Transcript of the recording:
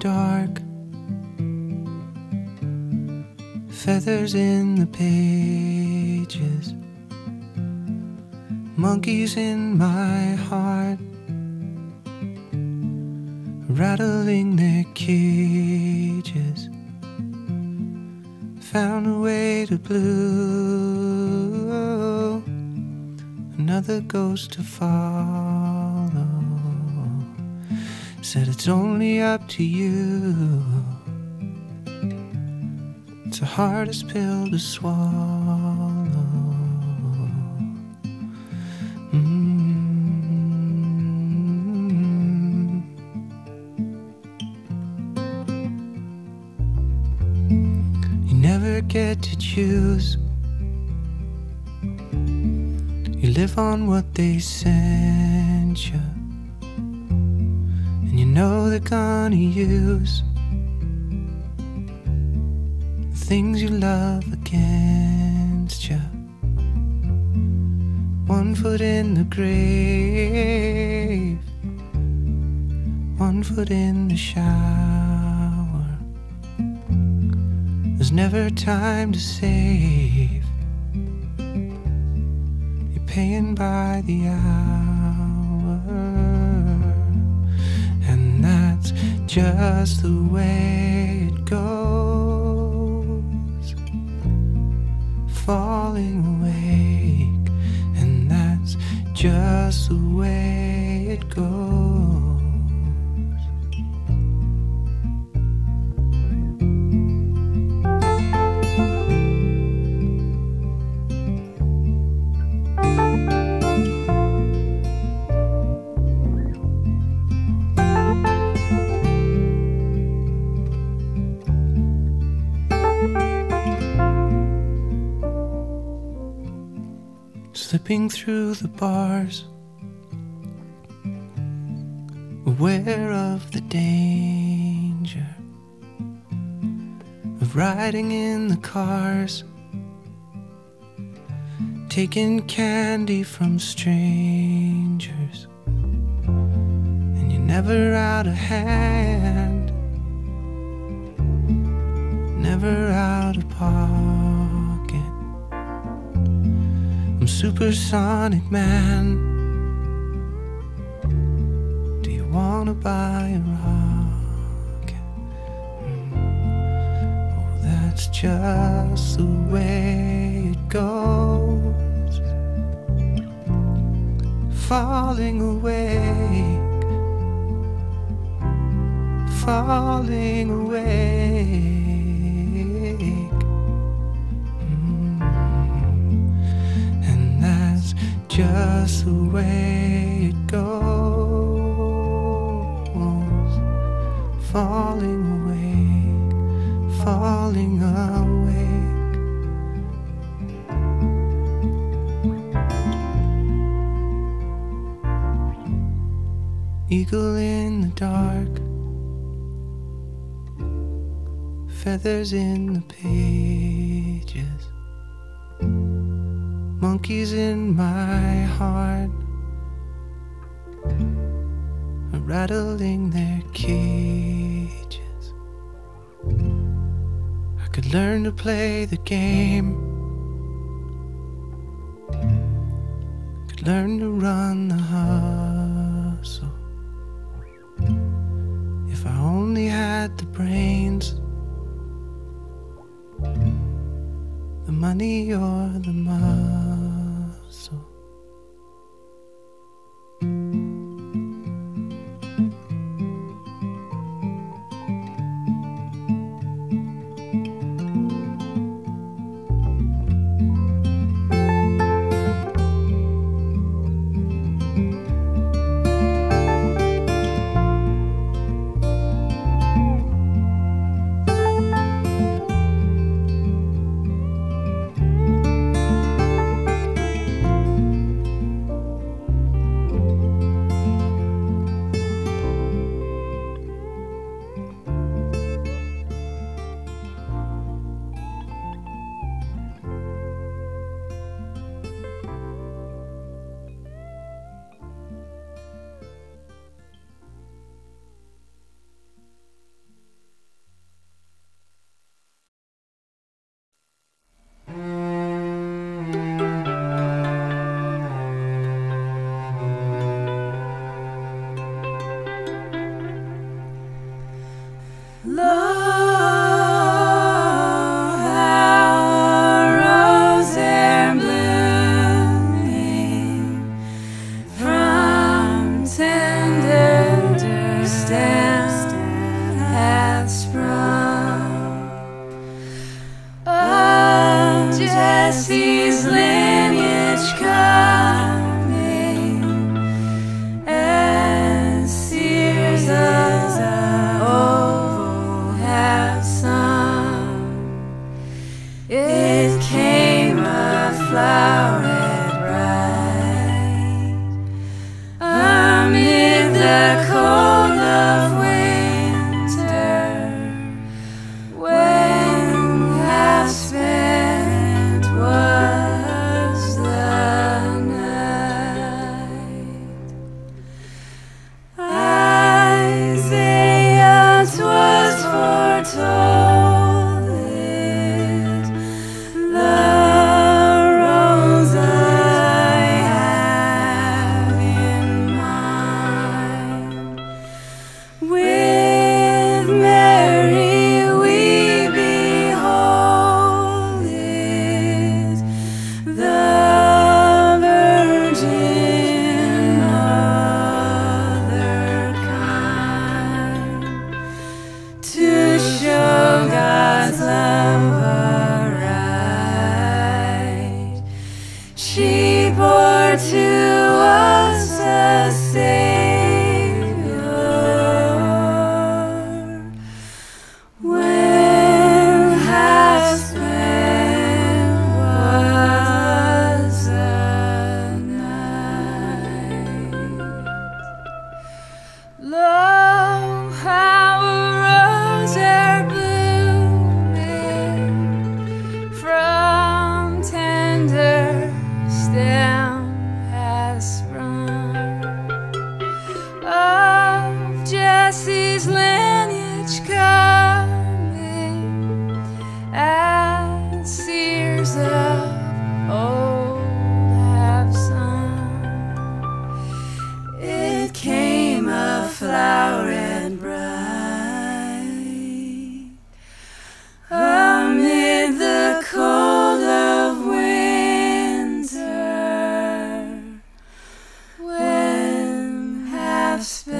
dark, feathers in the pages, monkeys in my heart, rattling their cages. Found a way to blue, another ghost to follow. Said it's only up to you. It's the hardest pill to swallow. Mm. You never get to choose. You live on what they send you know they're gonna use the things you love against you. One foot in the grave, one foot in the shower. There's never time to save. You're paying by the hour. Just the way it goes. Falling awake. And that's just the way it goes. Slipping through the bars, aware of the danger of riding in the cars, taking candy from strangers, and you're never out of hand, never out of pocket. Supersonic man. Do you wanna buy a rocket? Mm. Oh, that's just the way it goes. Falling awake, falling awake. Just the way it goes. Falling awake, falling awake. Eagle in the dark, feathers in the pages monkeys in my heart are rattling their cages. I could learn to play the game, could learn to run the hustle. If I only had the brains. the money or the muscle. The Jesse's lineage coming and seers as I have sung. It came a flower. To I've